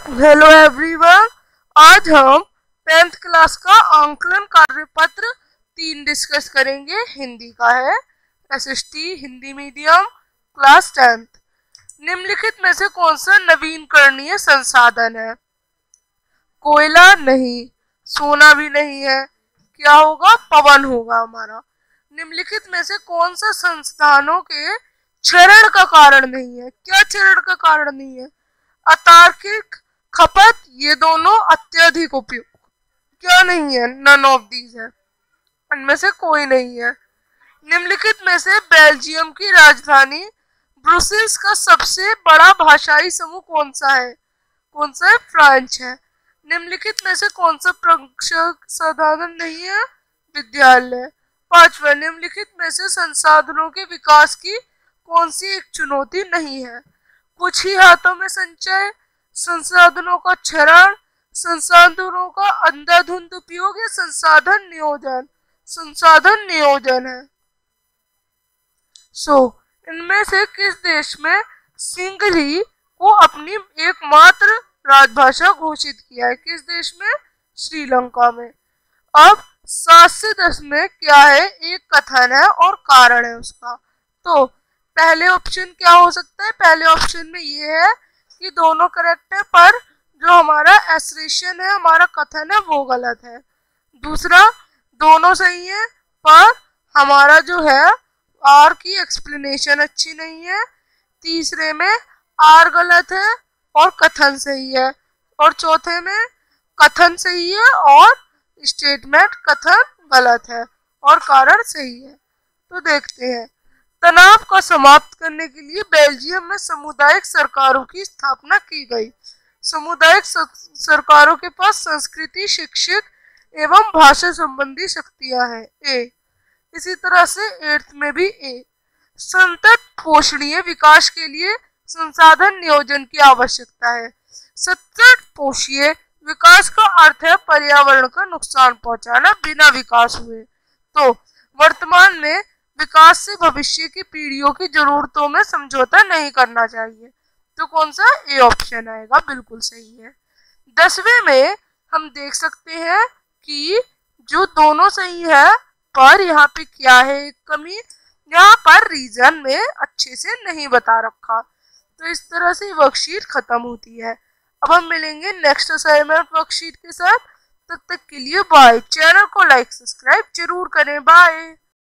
Hello everyone आज हम tenth class का आंकलन कार्य पत्र तीन डिस्कस करेंगे। हिंदी का है। SST Hindi medium class tenth निम्नलिखित में से कौन सा नवीनकरणीय संसाधन है? कोयला नहीं, सोना भी नहीं है। क्या होगा? पवन होगा हमारा। निम्नलिखित में से कौन सा संस्थानों के क्षरण का कारण नहीं है? क्या क्षरण का कारण नहीं है? अतार्किक खपत, ये दोनों अत्यधिक उपयोग। क्या नहीं है? नन ऑफ़ दीज है। इनमें से कोई नहीं है। निम्नलिखित में से बेल्जियम की राजधानी ब्रुसेल्स का सबसे बड़ा भाषाई समूह कौन सा है? कौन सा है? फ्रांच है। निम्नलिखित में से कौन सा प्रक्षक साधन नहीं है? विद्यालय। पांचवा, निम्नलिखित में से संसाधनों के विकास की कौन सी एक चुनौती नहीं है? कुछ ही हाथों में संचय संसाधनों का क्षरण संसाधनों का अंधाधुंध उपयोग या संसाधन नियोजन? संसाधन नियोजन है। सो so, इनमें से किस देश में सिंगली को अपनी एकमात्र राजभाषा घोषित किया है? किस देश में? श्रीलंका में। अब सात से दस में क्या है? एक कथन है और कारण है उसका। तो पहले ऑप्शन क्या हो सकता है? पहले ऑप्शन में ये है कि दोनों करेक्ट है, पर जो हमारा एसरेशन है, हमारा कथन है, वो गलत है। दूसरा, दोनों सही है, पर हमारा जो है आर की एक्सप्लेनेशन अच्छी नहीं है। तीसरे में आर गलत है और कथन सही है। और चौथे में, कथन सही है और स्टेटमेंट कथन गलत है और कारण सही है। तो देखते हैं। तनाव को समाप्त करने के लिए बेल्जियम में सामुदायिक सरकारों की स्थापना की गई। सामुदायिक सरकारों के पास संस्कृति, शिक्षित एवं भाषा संबंधी शक्तियाँ हैं। ए, इसी तरह से एर्थ में भी ए, संतत पोषणीय विकास के लिए संसाधन नियोजन की आवश्यकता है। सतत पोषीय विकास का अर्थ है पर्यावरण का नुकसान पहुंचाना बिना विकास हुए। तो वर्तमान में विकास से भविष्य की पीढ़ियों की जरूरतों में समझौता नहीं करना चाहिए। तो कौन सा ए ऑप्शन आएगा? बिल्कुल सही है। दसवें में हम देख सकते हैं कि जो दोनों सही है, पर यहाँ पे क्या है कमी? यहाँ पर रीजन में अच्छे से नहीं बता रखा। तो इस तरह से वर्कशीट खत्म होती है। अब हम मिलेंगे नेक्स्ट असाइनमेंट वर्कशीट के साथ। तब तक के लिए बाय चैनल को लाइक सब्सक्राइब ज़रूर करें। बाय